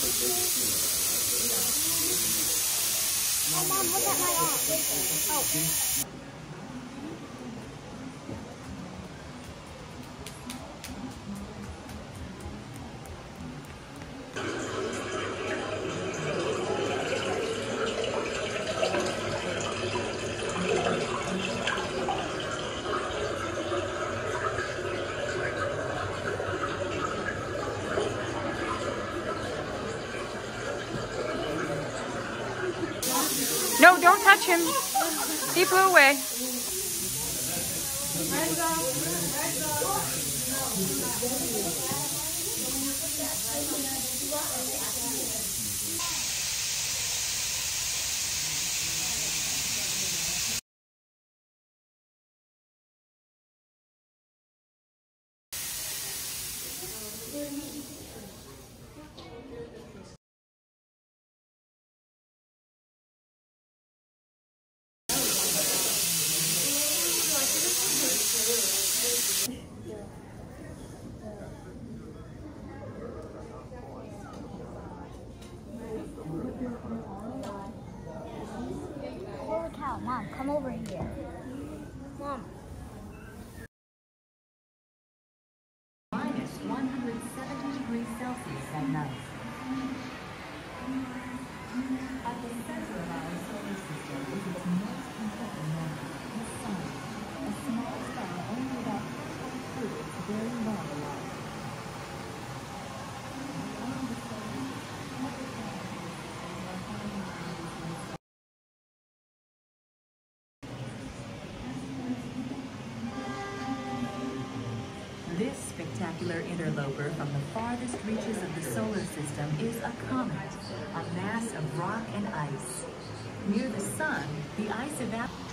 Mom, look at my arm. Oh. Him. He flew away. Holy cow, Mom, come over here. Mom. minus 170 degrees Celsius at night. Spectacular interloper from the farthest reaches of the solar system is a comet, a mass of rock and ice. Near the sun, the ice evaporates.